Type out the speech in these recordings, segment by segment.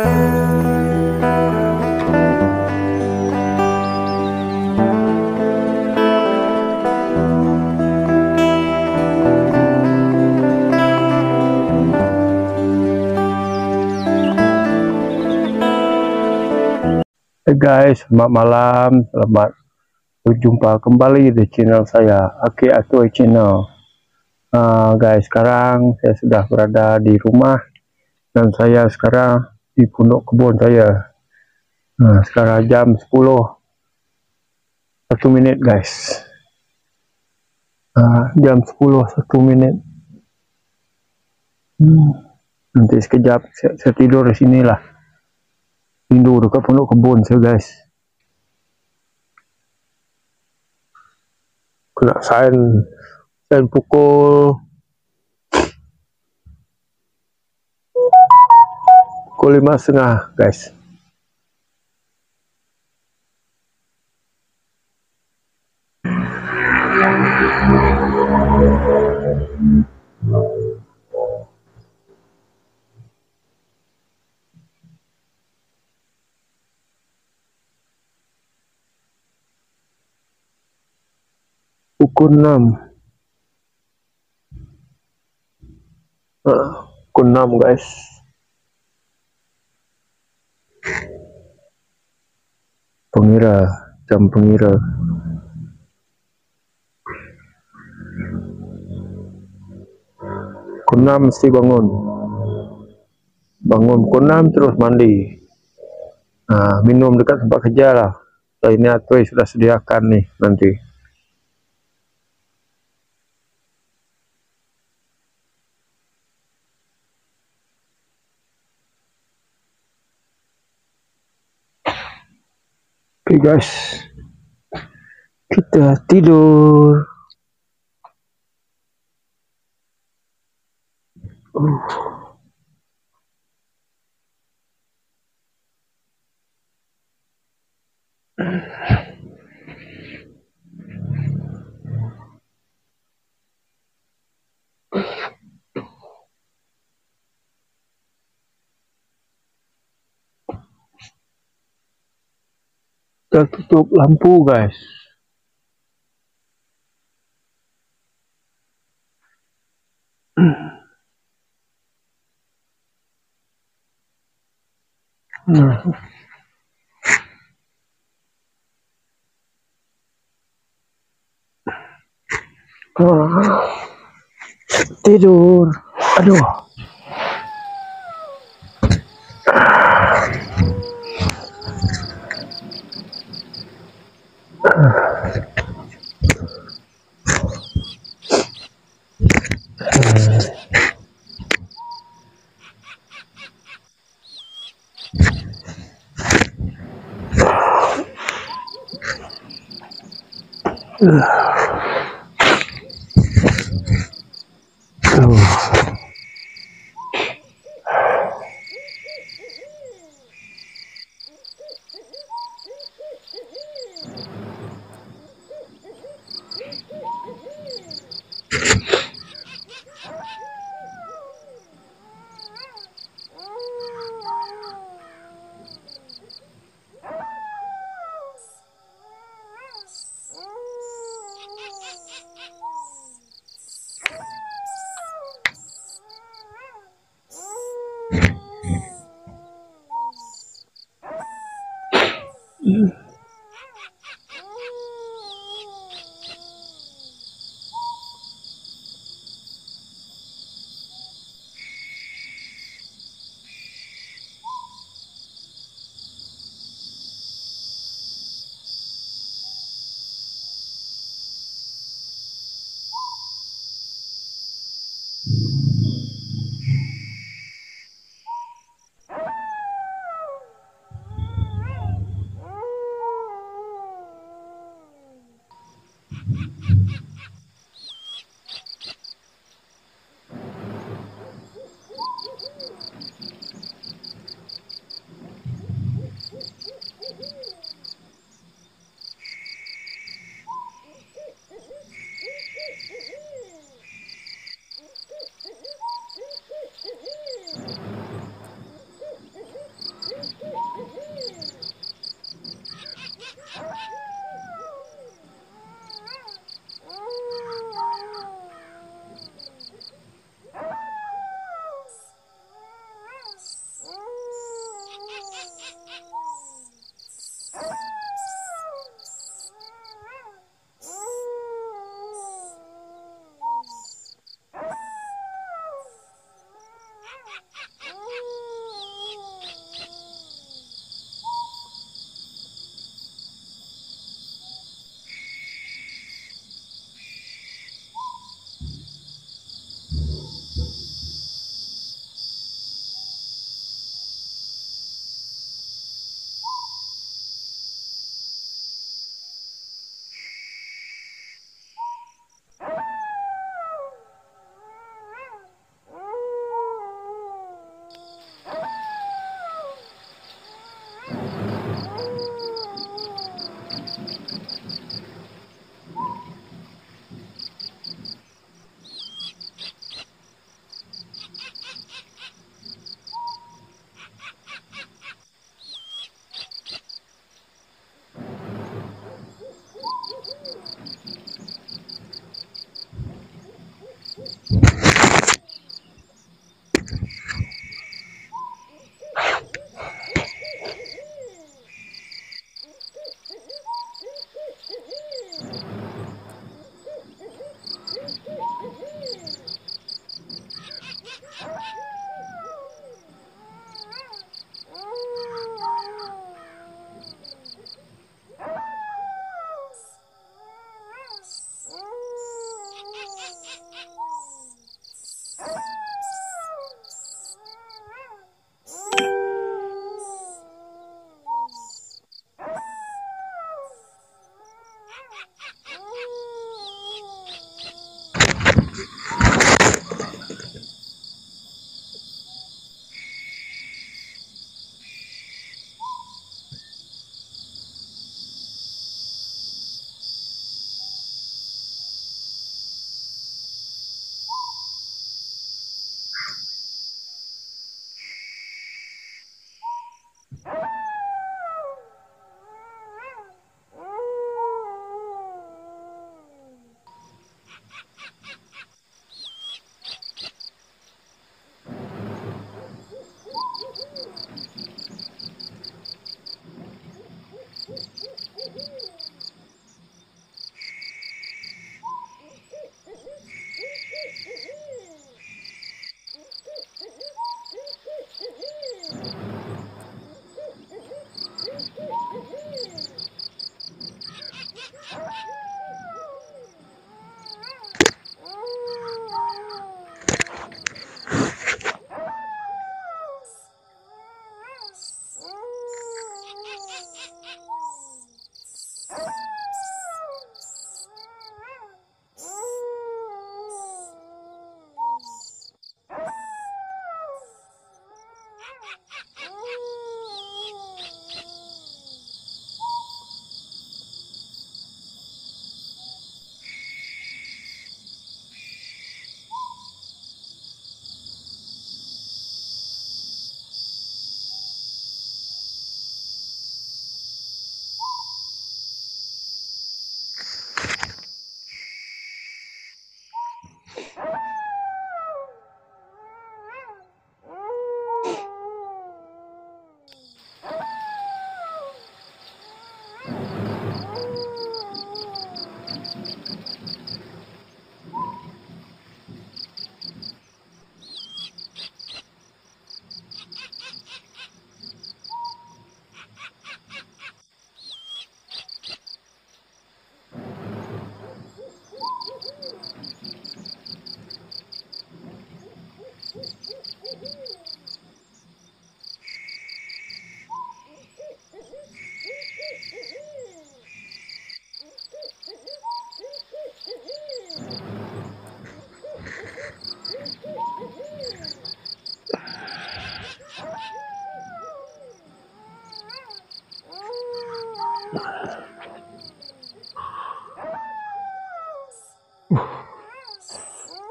Hai guys, selamat malam, selamat berjumpa kembali di channel saya, Aki Atuai Channel. Uh, guys, sekarang saya sudah berada di rumah dan saya sekarang di pondok kebun saya. Nah, sekarang jam 10 satu menit guys. Uh, jam 10 satu menit. Hmm, nanti sekejap saya, saya tidur di sinilah tidur dekat pondok kebun saya guys kena sign sign pukul pukul lima setengah guys. Pukul 6 uh, pukul 6 guys pengira jam pengira. 6 mesti bangun. Bangun 6 terus mandi. Nah, minum dekat tempat kerja lah. Ini Atoy sudah sediakan nih nanti Oke okay, guys, kita tidur. Uh. kita tutup lampu guys. Nah. tidur. Aduh Ugh.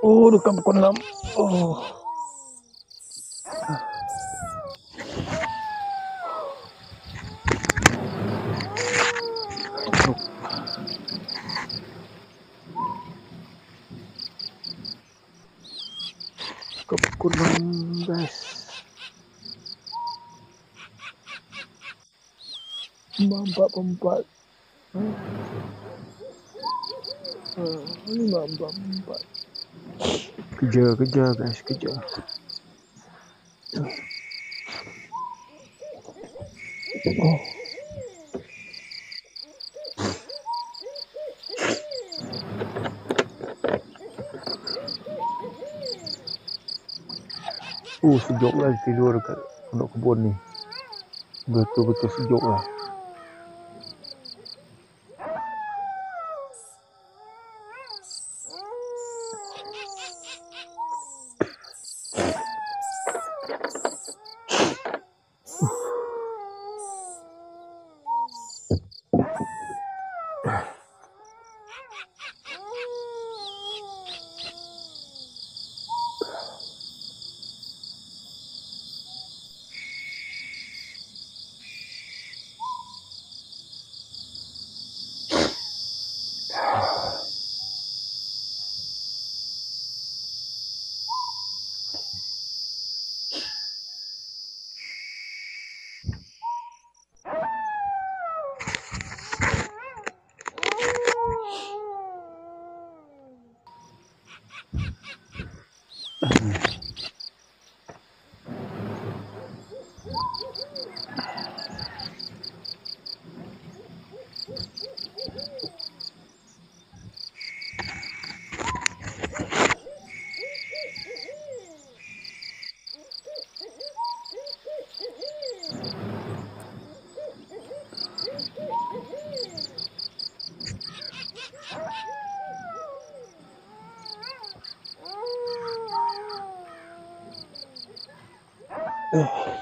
Oh, dekat pukul 6. Oh. Dekat pukul 6, guys. Mampak empat. Hmm. Hmm, ini mampak empat. Kejar, kejar guys, kejar. Oh. Uh, sejuk lah tidur kat pondok kebun ni. Betul-betul sejuk lah. Oh.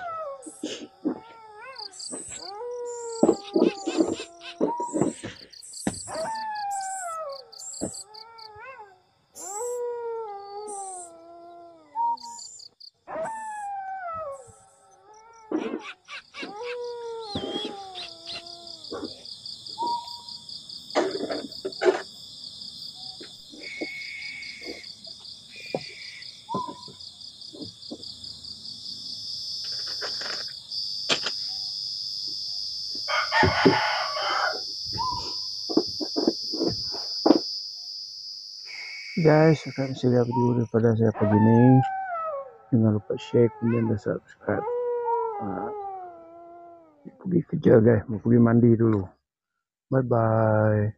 Guys akan saya video daripada saya pagi ini jangan lupa share kemudian dan subscribe. Uh, pergi kerja guys. Mau pergi mandi dulu. Bye bye